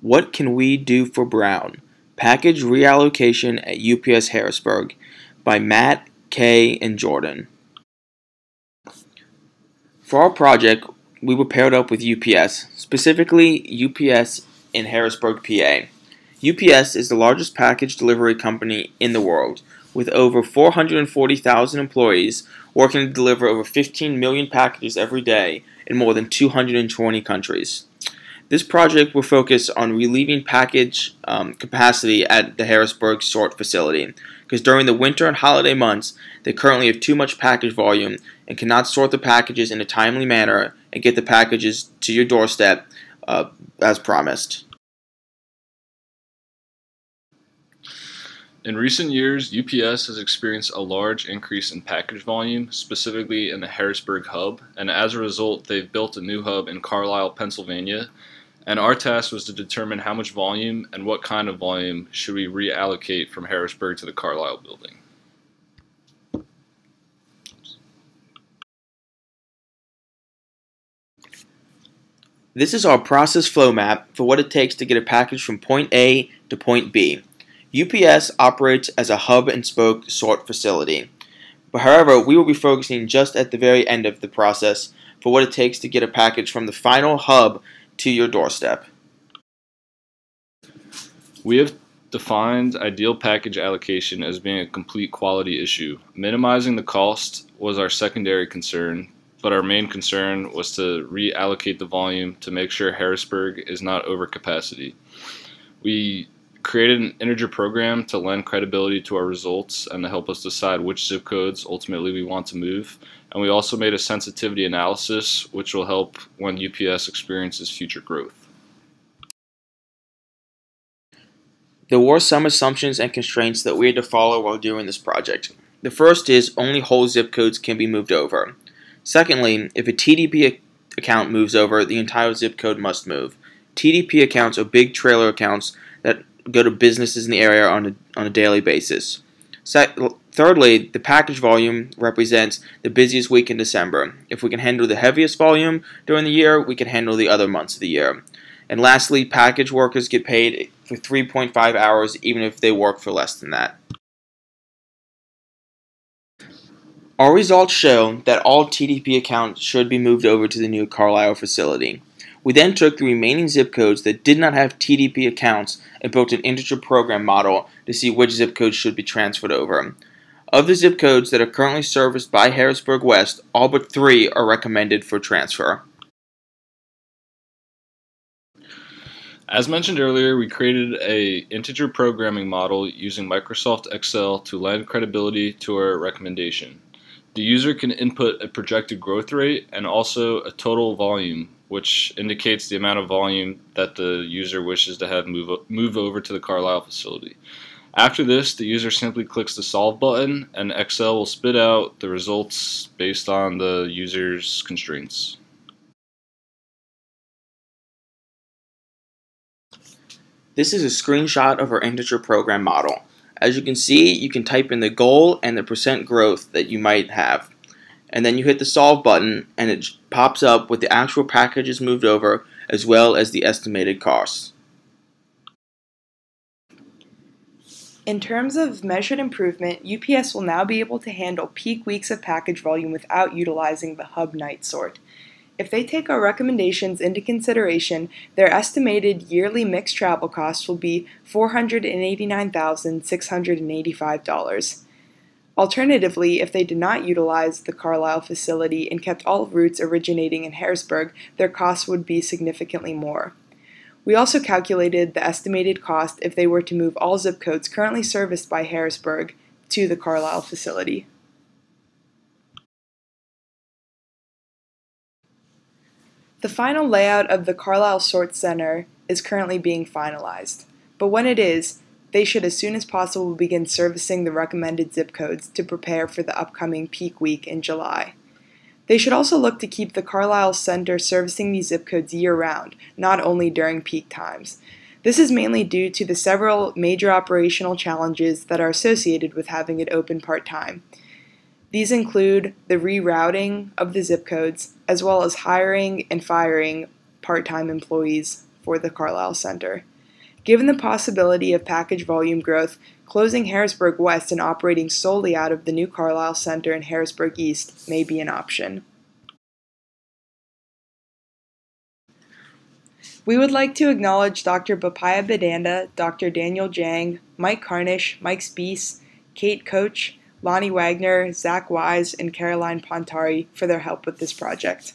What can we do for Brown? Package reallocation at UPS Harrisburg by Matt, Kay, and Jordan. For our project, we were paired up with UPS, specifically UPS in Harrisburg, PA. UPS is the largest package delivery company in the world, with over 440,000 employees working to deliver over 15 million packages every day in more than 220 countries. This project will focus on relieving package um, capacity at the Harrisburg sort facility because during the winter and holiday months, they currently have too much package volume and cannot sort the packages in a timely manner and get the packages to your doorstep uh, as promised. In recent years, UPS has experienced a large increase in package volume, specifically in the Harrisburg hub, and as a result, they've built a new hub in Carlisle, Pennsylvania, and our task was to determine how much volume and what kind of volume should we reallocate from Harrisburg to the Carlisle building. This is our process flow map for what it takes to get a package from point A to point B. UPS operates as a hub and spoke sort facility. But however, we will be focusing just at the very end of the process for what it takes to get a package from the final hub to your doorstep. We have defined ideal package allocation as being a complete quality issue. Minimizing the cost was our secondary concern, but our main concern was to reallocate the volume to make sure Harrisburg is not over capacity. We created an integer program to lend credibility to our results and to help us decide which zip codes ultimately we want to move. And we also made a sensitivity analysis, which will help when UPS experiences future growth. There were some assumptions and constraints that we had to follow while doing this project. The first is only whole zip codes can be moved over. Secondly, if a TDP account moves over, the entire zip code must move. TDP accounts are big trailer accounts that go to businesses in the area on a, on a daily basis. Thirdly, the package volume represents the busiest week in December. If we can handle the heaviest volume during the year, we can handle the other months of the year. And lastly, package workers get paid for 3.5 hours even if they work for less than that. Our results show that all TDP accounts should be moved over to the new Carlisle facility. We then took the remaining zip codes that did not have TDP accounts and built an integer program model to see which zip codes should be transferred over. Of the zip codes that are currently serviced by Harrisburg West, all but three are recommended for transfer. As mentioned earlier, we created a integer programming model using Microsoft Excel to lend credibility to our recommendation. The user can input a projected growth rate and also a total volume which indicates the amount of volume that the user wishes to have move, move over to the Carlisle facility. After this, the user simply clicks the Solve button and Excel will spit out the results based on the user's constraints. This is a screenshot of our integer program model. As you can see, you can type in the goal and the percent growth that you might have and then you hit the solve button and it pops up with the actual packages moved over as well as the estimated costs. In terms of measured improvement, UPS will now be able to handle peak weeks of package volume without utilizing the hub night sort. If they take our recommendations into consideration, their estimated yearly mixed travel costs will be $489,685. Alternatively, if they did not utilize the Carlisle facility and kept all routes originating in Harrisburg, their costs would be significantly more. We also calculated the estimated cost if they were to move all zip codes currently serviced by Harrisburg to the Carlisle facility. The final layout of the Carlisle Sort Center is currently being finalized, but when it is, they should as soon as possible begin servicing the recommended zip codes to prepare for the upcoming peak week in July. They should also look to keep the Carlisle Center servicing these zip codes year round, not only during peak times. This is mainly due to the several major operational challenges that are associated with having it open part time. These include the rerouting of the zip codes, as well as hiring and firing part time employees for the Carlisle Center. Given the possibility of package volume growth, closing Harrisburg West and operating solely out of the new Carlisle Center in Harrisburg East may be an option. We would like to acknowledge Dr. Bopaya Bidanda, Dr. Daniel Jiang, Mike Carnish, Mike Spies, Kate Coach, Lonnie Wagner, Zach Wise, and Caroline Pontari for their help with this project.